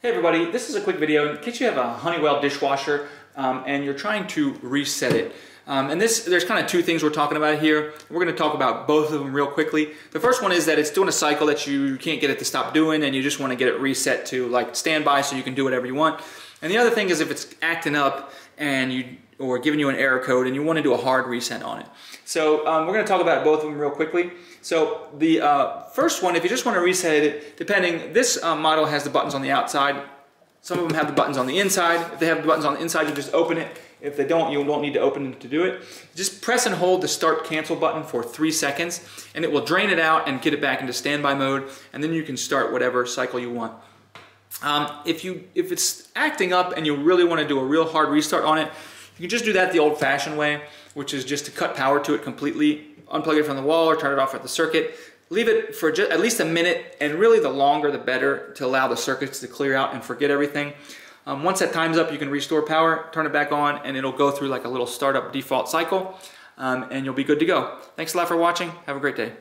Hey everybody, this is a quick video in case you have a Honeywell dishwasher um, and you're trying to reset it. Um, and this, there's kind of two things we're talking about here. We're going to talk about both of them real quickly. The first one is that it's doing a cycle that you can't get it to stop doing and you just want to get it reset to like standby so you can do whatever you want. And the other thing is if it's acting up and you or giving you an error code and you want to do a hard reset on it. So um, we're going to talk about both of them real quickly. So the uh, first one, if you just want to reset it, depending, this uh, model has the buttons on the outside. Some of them have the buttons on the inside. If they have the buttons on the inside, you just open it. If they don't, you won't need to open it to do it. Just press and hold the start cancel button for three seconds and it will drain it out and get it back into standby mode and then you can start whatever cycle you want. Um, if, you, if it's acting up and you really want to do a real hard restart on it, you can just do that the old fashioned way, which is just to cut power to it completely, unplug it from the wall or turn it off at the circuit, leave it for just at least a minute, and really the longer the better to allow the circuits to clear out and forget everything. Um, once that time's up, you can restore power, turn it back on, and it'll go through like a little startup default cycle, um, and you'll be good to go. Thanks a lot for watching. Have a great day.